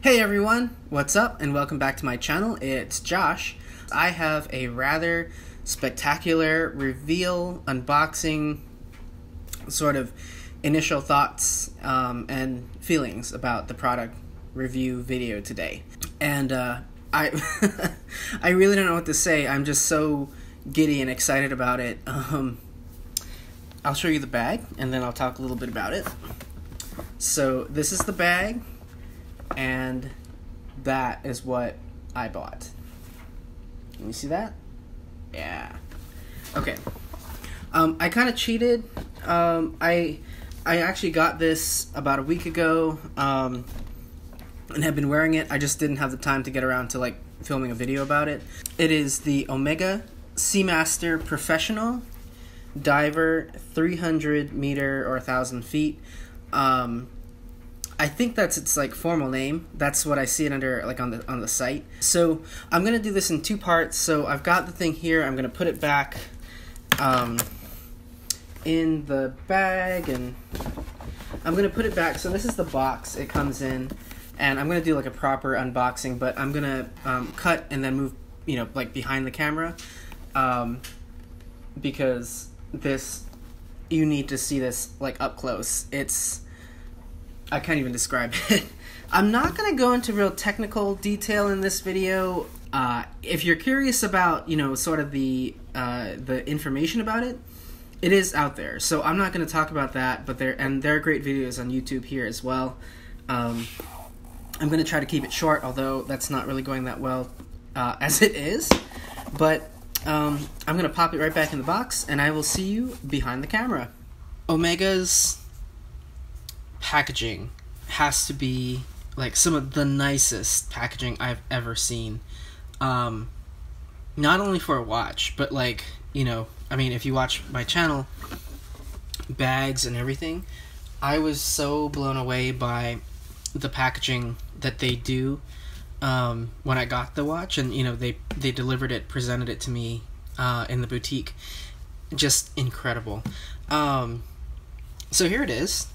Hey everyone, what's up and welcome back to my channel. It's Josh. I have a rather spectacular reveal, unboxing, sort of initial thoughts um, and feelings about the product review video today. And uh, I, I really don't know what to say. I'm just so giddy and excited about it. Um, I'll show you the bag and then I'll talk a little bit about it. So this is the bag and that is what I bought. Can you see that? Yeah. Okay. Um, I kind of cheated. Um, I I actually got this about a week ago um, and have been wearing it. I just didn't have the time to get around to like filming a video about it. It is the Omega Seamaster Professional Diver 300 meter or 1,000 feet. Um, I think that's its like formal name. That's what I see it under like on the on the site. So I'm gonna do this in two parts. So I've got the thing here. I'm gonna put it back um, in the bag, and I'm gonna put it back. So this is the box it comes in, and I'm gonna do like a proper unboxing. But I'm gonna um, cut and then move, you know, like behind the camera, um, because this you need to see this like up close. It's I can't even describe it. I'm not going to go into real technical detail in this video. Uh, if you're curious about, you know, sort of the uh, the information about it, it is out there. So I'm not going to talk about that, but there and there are great videos on YouTube here as well. Um, I'm going to try to keep it short, although that's not really going that well uh, as it is. But um, I'm going to pop it right back in the box, and I will see you behind the camera. Omega's packaging has to be like some of the nicest packaging I've ever seen. Um, not only for a watch, but like, you know, I mean, if you watch my channel, bags and everything, I was so blown away by the packaging that they do um, when I got the watch, and you know, they they delivered it, presented it to me uh, in the boutique, just incredible. Um, so here it is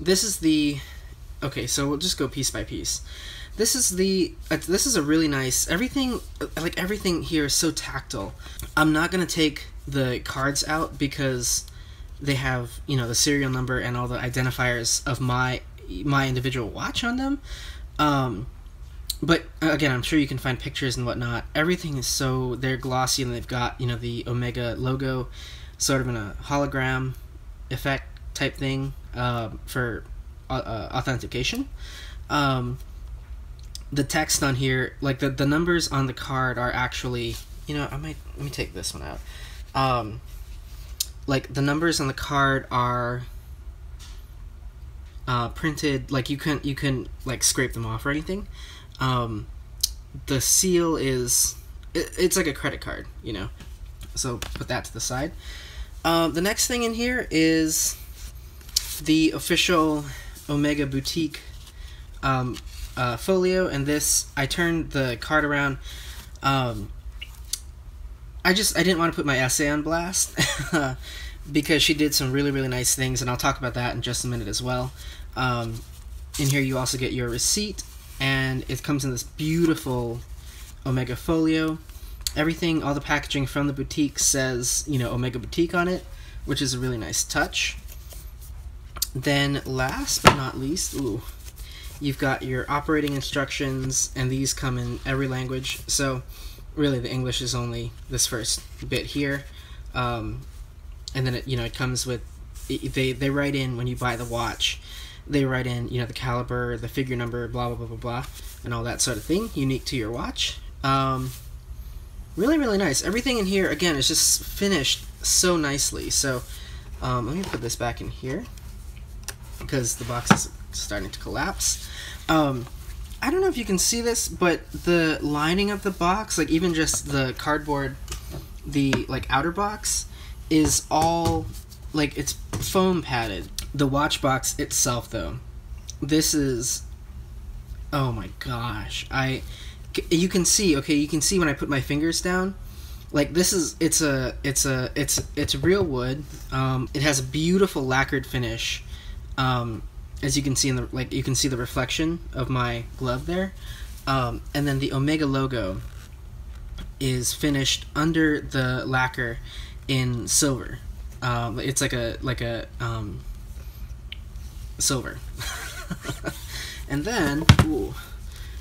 this is the okay so we'll just go piece by piece. This is the uh, this is a really nice everything like everything here is so tactile. I'm not going to take the cards out because they have you know the serial number and all the identifiers of my my individual watch on them. Um but again i'm sure you can find pictures and whatnot. Everything is so they're glossy and they've got you know the omega logo sort of in a hologram effect type thing uh, for uh, uh, authentication. Um, the text on here, like the, the numbers on the card are actually, you know, I might, let me take this one out. Um, like the numbers on the card are uh, printed, like you can, you can like scrape them off or anything. Um, the seal is, it, it's like a credit card, you know, so put that to the side. Um, the next thing in here is the official Omega Boutique um, uh, folio, and this I turned the card around. Um, I just I didn't want to put my SA on blast because she did some really really nice things, and I'll talk about that in just a minute as well. Um, in here, you also get your receipt, and it comes in this beautiful Omega folio. Everything, all the packaging from the boutique says you know Omega Boutique on it, which is a really nice touch. Then last but not least, ooh, you've got your operating instructions, and these come in every language. So really, the English is only this first bit here, um, and then it you know it comes with it, they they write in when you buy the watch. They write in, you know, the caliber, the figure number, blah blah blah blah blah, and all that sort of thing, unique to your watch. Um, really, really nice. Everything in here, again, is just finished so nicely. So, um, let me put this back in here because the box is starting to collapse. Um, I don't know if you can see this, but the lining of the box, like even just the cardboard, the like outer box, is all like it's foam padded. The watch box itself, though, this is. Oh my gosh! I, you can see. Okay, you can see when I put my fingers down. Like this is it's a it's a it's it's real wood. Um, it has a beautiful lacquered finish um, as you can see in the like you can see the reflection of my glove there, um, and then the Omega logo is finished under the lacquer in silver. Um, it's like a like a um, silver, and then ooh,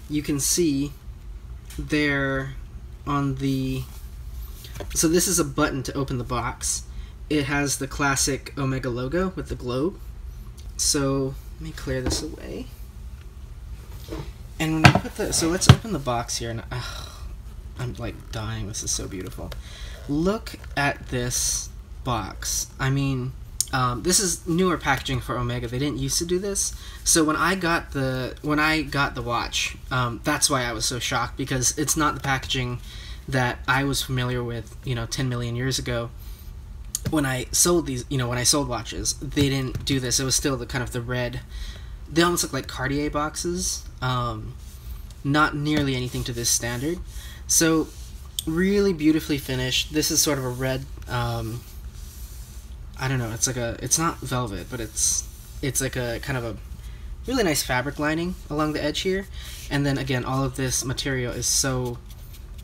you can see there on the so this is a button to open the box. It has the classic Omega logo with the globe. So let me clear this away. And when put the so let's open the box here and I'm like dying. This is so beautiful. Look at this box. I mean, um, this is newer packaging for Omega. They didn't used to do this. So when I got the when I got the watch, um, that's why I was so shocked because it's not the packaging that I was familiar with, you know, 10 million years ago. When I sold these, you know, when I sold watches, they didn't do this. It was still the kind of the red. They almost look like Cartier boxes. Um, not nearly anything to this standard. So, really beautifully finished. This is sort of a red. Um, I don't know. It's like a. It's not velvet, but it's it's like a kind of a really nice fabric lining along the edge here, and then again, all of this material is so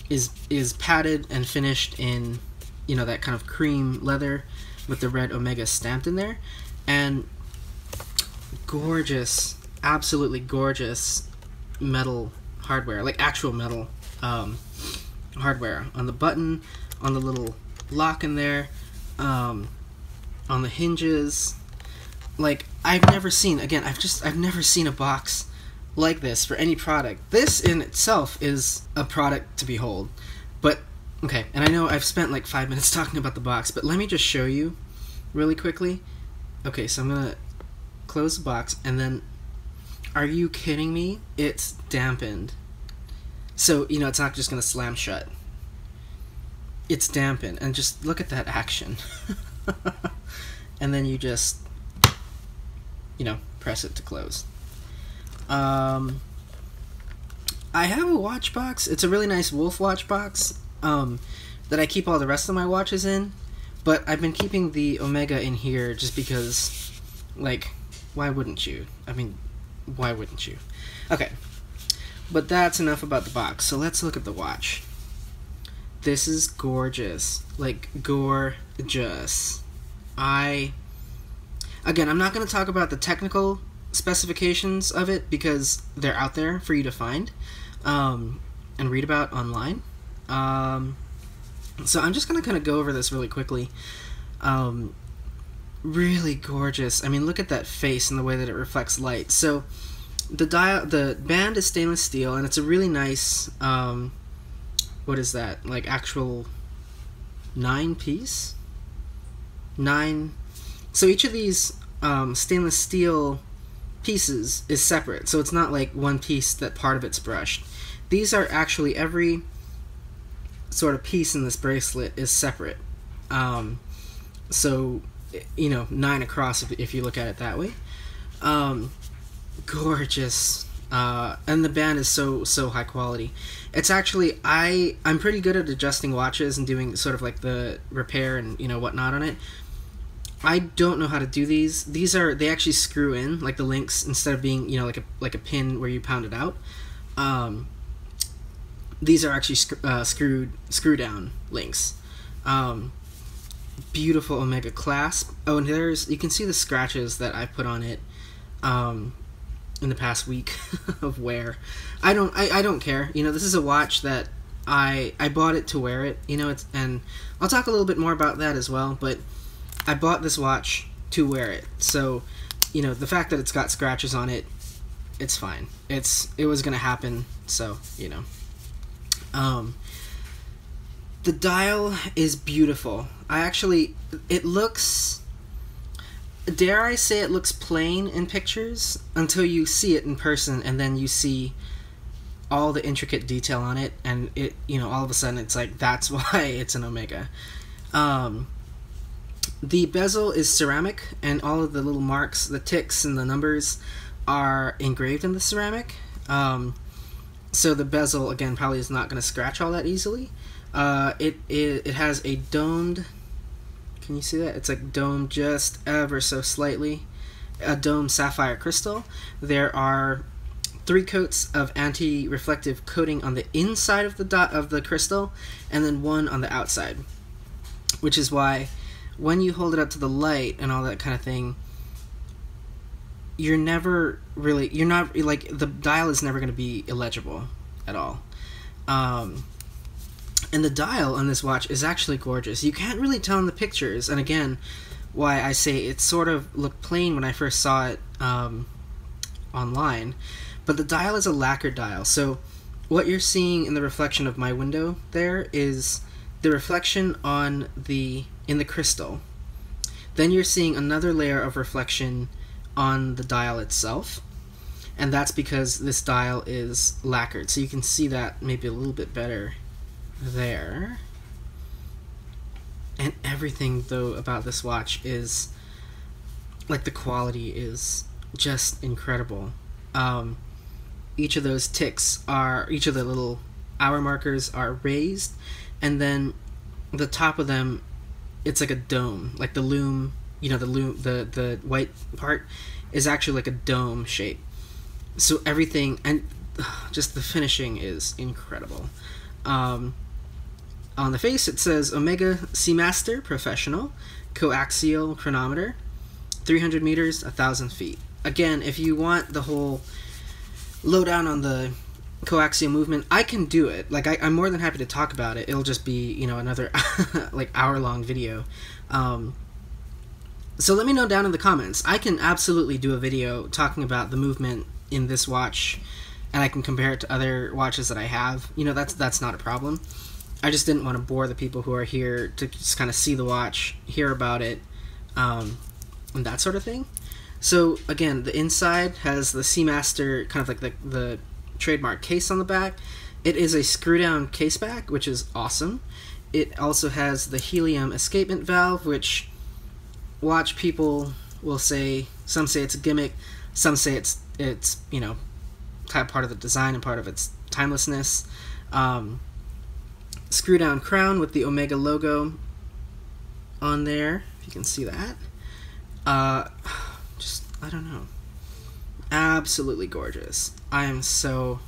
is is padded and finished in you know that kind of cream leather with the red omega stamped in there and gorgeous absolutely gorgeous metal hardware like actual metal um, hardware on the button on the little lock in there um, on the hinges like i've never seen again i've just i've never seen a box like this for any product. This in itself is a product to behold. Okay, and I know I've spent like five minutes talking about the box, but let me just show you really quickly. Okay, so I'm to close the box, and then, are you kidding me? It's dampened. So, you know, it's not just to slam shut. It's dampened, and just look at that action. and then you just, you know, press it to close. Um, I have a watch box. It's a really nice Wolf watch box um, that I keep all the rest of my watches in. But I've been keeping the Omega in here just because, like, why wouldn't you? I mean, why wouldn't you? Okay. But that's enough about the box. So let's look at the watch. This is gorgeous. Like, gorgeous. I. Again, I'm not going to talk about the technical specifications of it because they're out there for you to find um, and read about online. Um, so I'm just gonna kind of go over this really quickly. Um, really gorgeous. I mean, look at that face and the way that it reflects light. So the dial, the band is stainless steel, and it's a really nice. Um, what is that? Like actual nine piece. Nine. So each of these um, stainless steel pieces is separate, so it's not like one piece that part of it's brushed. These are actually every sort of piece in this bracelet is separate. Um, so, you know, nine across if, if you look at it that way. Um, gorgeous. Uh, and the band is so so high quality. It's actually I I'm pretty good at adjusting watches and doing sort of like the repair and you know whatnot on it. I don't know how to do these. These are they actually screw in like the links instead of being you know like a like a pin where you pound it out. Um, these are actually sc- uh, screwed screw down links. Um, beautiful Omega clasp. Oh, and there's you can see the scratches that I put on it um, in the past week of wear. I don't I, I don't care. You know, this is a watch that I I bought it to wear it. You know, it's and I'll talk a little bit more about that as well, but I bought this watch to wear it. So, you know, the fact that it's got scratches on it, it's fine. It's it was gonna happen, so you know. Um, the dial is beautiful. I actually, it looks. Dare I say it looks plain in pictures until you see it in person, and then you see all the intricate detail on it, and it, you know, all of a sudden it's like that's why it's an Omega. Um, the bezel is ceramic, and all of the little marks, the ticks, and the numbers are engraved in the ceramic. Um, so the bezel, again, probably is not going to scratch all that easily. Uh, it, it, it has a domed. Can you see that? It's like domed just ever so slightly. a dome sapphire crystal. There are three coats of anti-reflective coating on the inside of the dot of the crystal, and then one on the outside. Which is why, when you hold it up to the light and all that kind of thing, you're never really you're not like the dial is never going to be illegible at all. Um, and the dial on this watch is actually gorgeous. You can't really tell in the pictures, and again, why I say it sort of looked plain when I first saw it um, online. But the dial is a lacquer dial, so what you're seeing in the reflection of my window there is the reflection on the in the crystal. Then you're seeing another layer of reflection on the dial itself. And that's because this dial is lacquered. So you can see that maybe a little bit better there. And everything, though, about this watch is like the quality is just incredible. Um, each of those ticks are, each of the little hour markers are raised, and then the top of them, it's like a dome, like the lume, you know, the the, the white part is actually like a dome shape. So everything, and just the finishing is incredible. Um, on the face, it says Omega Seamaster Professional Coaxial Chronometer, 300 meters, 1,000 feet. Again, if you want the whole lowdown on the coaxial movement, I can do it. Like, I, am more than happy to talk about it. It'll just be, you know, another, like, hour long video. Um, so let me know down in the comments. I can absolutely do a video talking about the movement in this watch, and I can compare it to other watches that I have. You know, that's that's not a problem. I just didn't want to bore the people who are here to just kind of see the watch, hear about it, um, and that sort of thing. So again, the inside has the Seamaster kind of like the the trademark case on the back. It is a screw down case back, which is awesome. It also has the helium escapement valve, which watch people will say some say it's a gimmick, some say it's it's you know part of the design and part of its timelessness. Um, screw down crown with the Omega logo on there, if you can see that. Uh, just I don't know, absolutely gorgeous. I am so.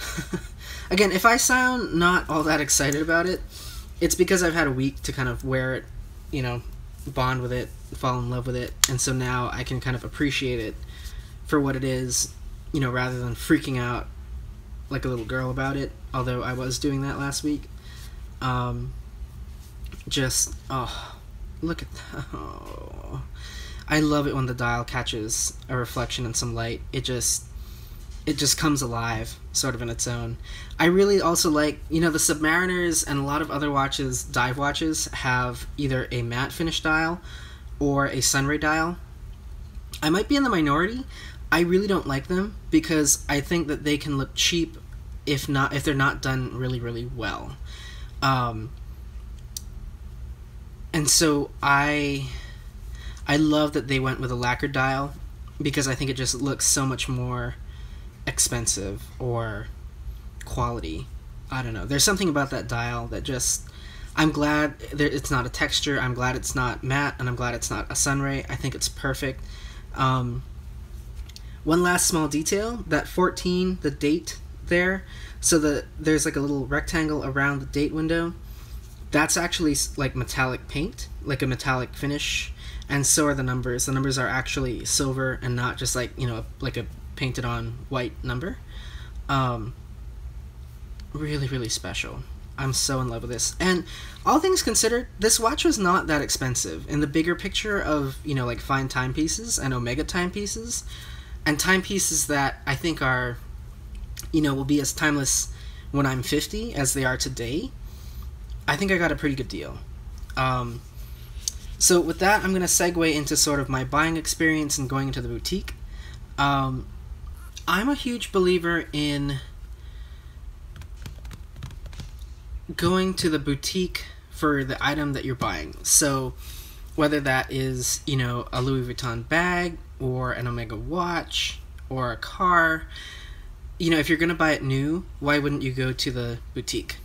Again, if I sound not all that excited about it, it's because I've had a week to kind of wear it, you know, bond with it, fall in love with it, and so now I can kind of appreciate it for what it is, you know, rather than freaking out like a little girl about it. Although I was doing that last week. Um, just oh, look at that. Oh. I love it when the dial catches a reflection in some light. It just it just comes alive, sort of in its own. I really also like, you know, the Submariners and a lot of other watches, dive watches, have either a matte finish dial or a sunray dial. I might be in the minority. I really don't like them because I think that they can look cheap if not if they're not done really really well. Um, and so I I love that they went with a lacquer dial because I think it just looks so much more expensive or quality. I don't know. There's something about that dial that just. I'm glad it's not a texture. I'm glad it's not matte, and I'm glad it's not a sunray. I think it's perfect. Um, one last small detail: that 14, the date there. So the there's like a little rectangle around the date window. That's actually like metallic paint, like a metallic finish, and so are the numbers. The numbers are actually silver and not just like you know like a painted on white number. Um, really, really special. I'm so in love with this. And all things considered, this watch was not that expensive. In the bigger picture of, you know, like fine timepieces and Omega timepieces, and timepieces that I think are, you know, will be as timeless when I'm 50 as they are today, I think I got a pretty good deal. Um, so with that, I'm going to segue into sort of my buying experience and going into the boutique. Um, I'm a huge believer in going to the boutique for the item that you're buying. So, whether that is, you know, a Louis Vuitton bag or an Omega watch or a car, you know, if you're going to buy it new, why wouldn't you go to the boutique?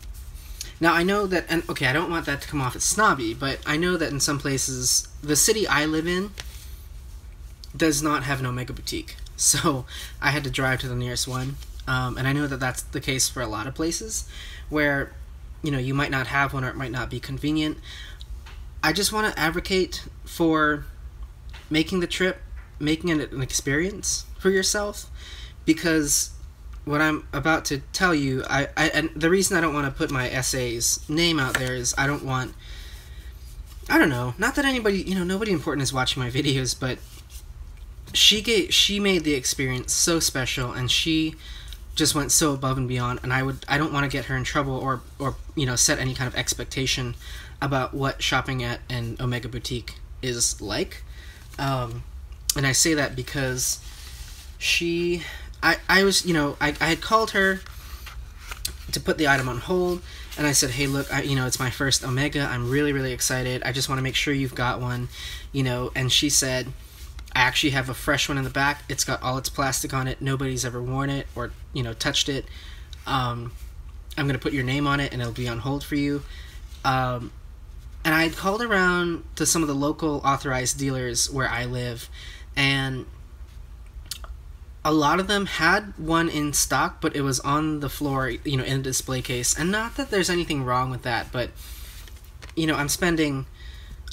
Now, I know that, and okay, I don't want that to come off as snobby, but I know that in some places, the city I live in, does not have an Omega boutique. So I had to drive to the nearest one. Um, and I know that that's the case for a lot of places where, you know, you might not have one or it might not be convenient. I just want to advocate for making the trip, making it an experience for yourself because what I'm about to tell you, I, I and the reason I don't want to put my SA's name out there is I don't want I don't know, not that anybody, you know, nobody important is watching my videos, but she gave she made the experience so special and she just went so above and beyond and I would I don't want to get her in trouble or or you know set any kind of expectation about what shopping at an Omega boutique is like. Um, and I say that because she I I was you know I, I had called her to put the item on hold and I said, "Hey, look, I, you know, it's my first Omega. I'm really, really excited. I just want to make sure you've got one, you know." And she said, I actually have a fresh one in the back. It's got all its plastic on it. Nobody's ever worn it or you know touched it. Um, I'm gonna put your name on it and it'll be on hold for you. Um, and I had called around to some of the local authorized dealers where I live, and a lot of them had one in stock, but it was on the floor, you know, in a display case. And not that there's anything wrong with that, but you know, I'm spending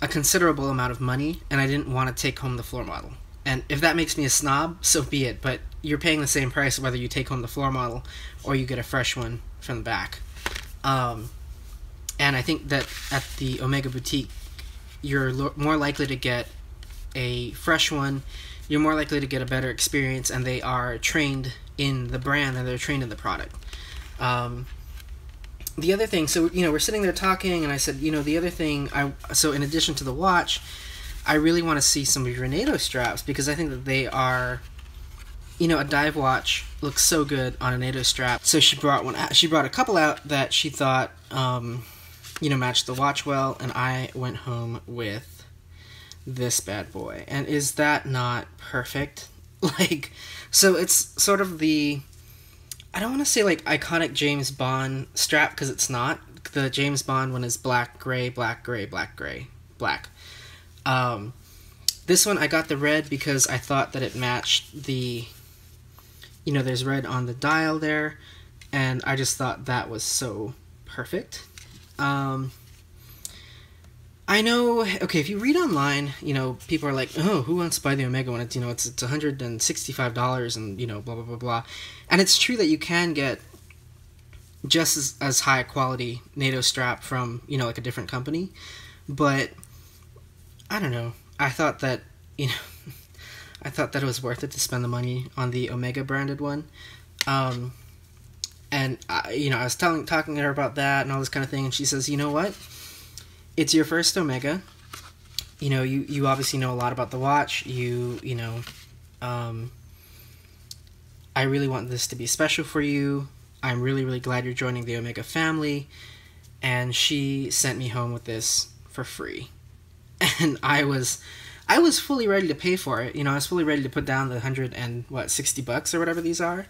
a considerable amount of money and I didn't want to take home the floor model. And if that makes me a snob, so be it. But you're paying the same price whether you take home the floor model or you get a fresh one from the back. Um, and I think that at the Omega Boutique, you're more likely to get a fresh one. You're more likely to get a better experience, and they are trained in the brand and they're trained in the product. Um, the other thing, so you know, we're sitting there talking, and I said, you know, the other thing, I so in addition to the watch, I really want to see some of your NATO straps because I think that they are, you know, a dive watch looks so good on a NATO strap. So she brought one. She brought a couple out that she thought, um, you know, matched the watch well, and I went home with this bad boy. And is that not perfect? Like, so it's sort of the I don't want to say like iconic James Bond strap because it's not. The James Bond one is black, gray, black, gray, black, gray, black. Um, this one I got the red because I thought that it matched the. You know, there's red on the dial there, and I just thought that was so perfect. Um, I know. Okay, if you read online, you know people are like, "Oh, who wants to buy the Omega one?" It's you know it's it's one hundred and sixty five dollars, and you know blah blah blah blah. And it's true that you can get just as, as high quality NATO strap from you know like a different company, but I don't know. I thought that you know, I thought that it was worth it to spend the money on the Omega branded one. Um, and I, you know, I was telling talking to her about that and all this kind of thing, and she says, "You know what? It's your first Omega. You know, you you obviously know a lot about the watch. You you know, um, I really want this to be special for you. I'm really really glad you're joining the Omega family." And she sent me home with this for free, and I was. I was fully ready to pay for it. You know, I was fully ready to put down the hundred and what sixty bucks or whatever these are.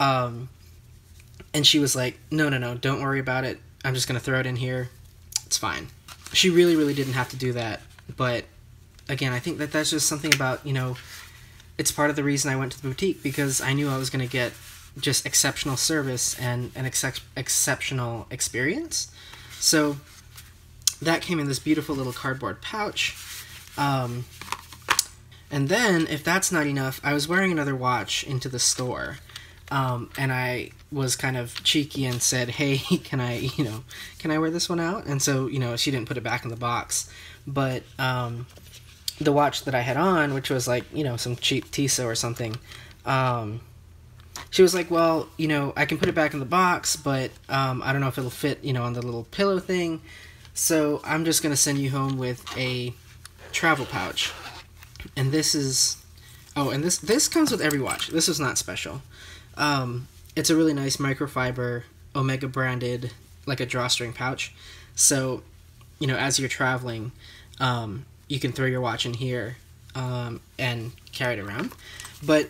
Um, and she was like, "No, no, no, don't worry about it. I'm just gonna throw it in here. It's fine." She really, really didn't have to do that, but again, I think that that's just something about you know, it's part of the reason I went to the boutique because I knew I was gonna get just exceptional service and an ex- exceptional experience. So that came in this beautiful little cardboard pouch. Um, and then, if that's not enough, I was wearing another watch into the store. Um, and I was kind of cheeky and said, "Hey, can I, you know, can I wear this one out?" And so, you know, she didn't put it back in the box, but um, the watch that I had on, which was like, you know, some cheap Tissot or something, um, she was like, "Well, you know, I can put it back in the box, but um, I don't know if it'll fit, you know, on the little pillow thing. So I'm just gonna send you home with a travel pouch, and this is." Oh, and this this comes with every watch. This is not special. Um, it's a really nice microfiber Omega branded like a drawstring pouch. So, you know, as you're traveling, um, you can throw your watch in here um, and carry it around. But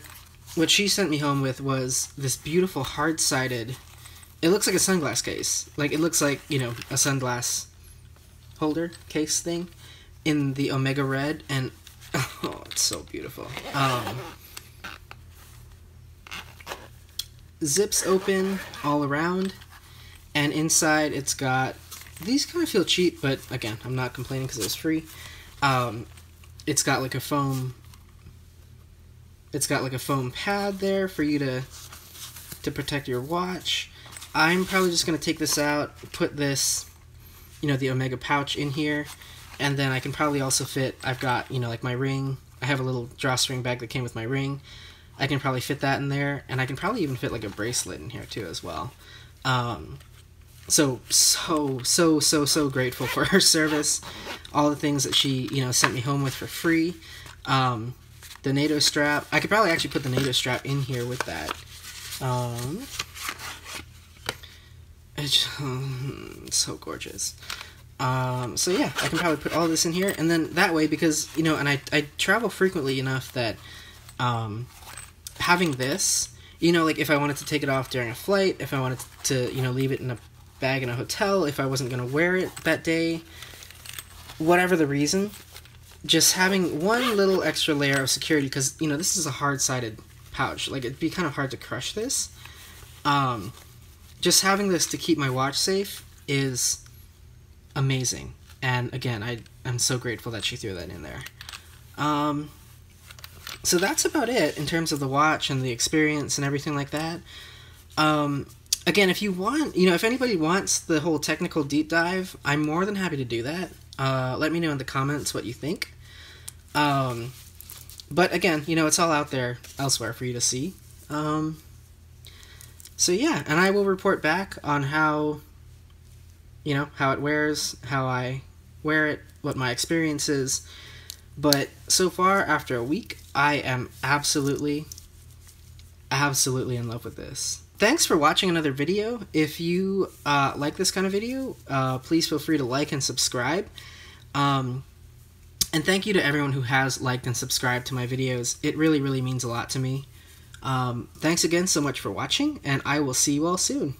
what she sent me home with was this beautiful hard sided. It looks like a sunglass case. Like it looks like you know a sunglass holder case thing in the Omega Red, and Oh, it's so beautiful. Um, zips open all around, and inside it's got these kind of feel cheap, but again, I'm not complaining because it was free. Um, it's got like a foam. It's got like a foam pad there for you to to protect your watch. I'm probably just gonna take this out, put this, you know, the Omega pouch in here, and then I can probably also fit. I've got you know like my ring. I have a little drawstring bag that came with my ring. I can probably fit that in there, and I can probably even fit like a bracelet in here too as well. Um, so so so so so grateful for her service, all the things that she you know sent me home with for free. Um, the NATO strap. I could probably actually put the NATO strap in here with that. Um, it's, um, so gorgeous. Um, so yeah, I can probably put all this in here, and then that way, because you know, and I I travel frequently enough that um, having this, you know, like if I wanted to take it off during a flight, if I wanted to, you know, leave it in a bag in a hotel, if I wasn't gonna wear it that day, whatever the reason, just having one little extra layer of security, because you know this is a hard-sided pouch, like it'd be kind of hard to crush this. Um, just having this to keep my watch safe is amazing. And again, I I'm so grateful that she threw that in there. Um, so that's about it in terms of the watch and the experience and everything like that. Um, again, if you want, you know, if anybody wants the whole technical deep dive, I'm more than happy to do that. Uh, let me know in the comments what you think. Um, but again, you know, it's all out there elsewhere for you to see. Um, so yeah, and I will report back on how you know, how it wears, how I wear it, what my experience is. But so far, after a week, I am absolutely, absolutely in love with this. Thanks for watching another video. If you uh, like this kind of video, uh, please feel free to like and subscribe. Um, and thank you to everyone who has liked and subscribed to my videos. It really, really means a lot to me. Um, thanks again so much for watching, and I will see you all soon.